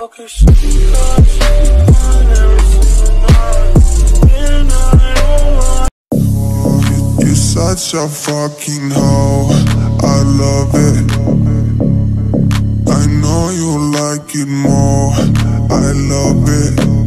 You're such a fucking hoe. I love it. I know you like it more. I love it.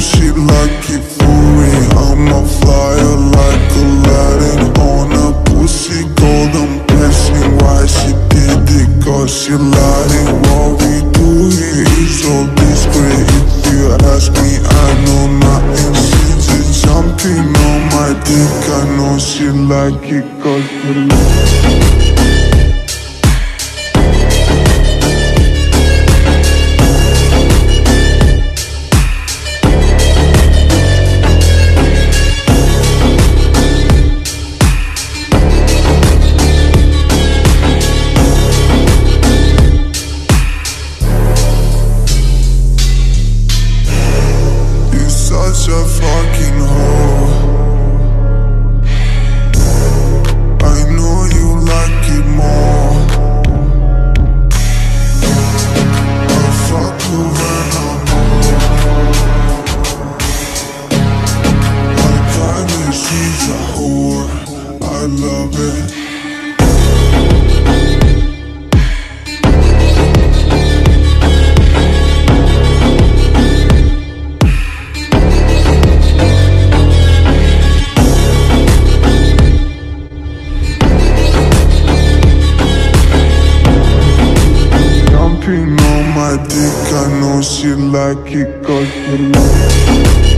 She like it for me. I'm a flyer like Aladdin on a pussy golden blessing. Why she did it? Cause she lied. What we do here is all discreet. If you ask me, I know nothing. She's just jumping on my dick. I know she like it cause she like such a fucking hoe. Dick, I know she like it cause she like it.